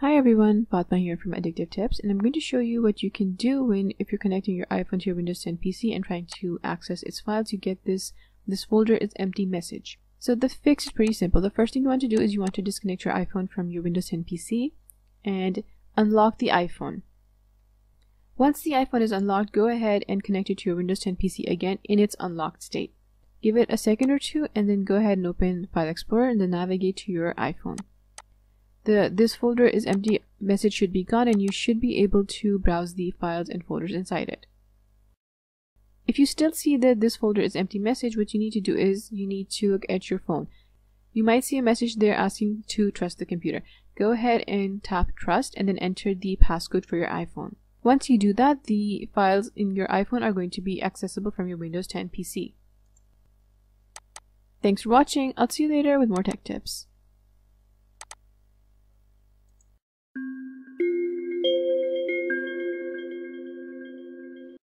Hi everyone, Fatma here from Addictive Tips and I'm going to show you what you can do when if you're connecting your iPhone to your Windows 10 PC and trying to access its files you get this this folder is empty message. So the fix is pretty simple. The first thing you want to do is you want to disconnect your iPhone from your Windows 10 PC and unlock the iPhone. Once the iPhone is unlocked, go ahead and connect it to your Windows 10 PC again in its unlocked state. Give it a second or two and then go ahead and open File Explorer and then navigate to your iPhone the this folder is empty message should be gone and you should be able to browse the files and folders inside it. If you still see that this folder is empty message, what you need to do is you need to look at your phone. You might see a message there asking to trust the computer. Go ahead and tap trust and then enter the passcode for your iPhone. Once you do that, the files in your iPhone are going to be accessible from your Windows 10 PC. Thanks for watching. I'll see you later with more tech tips.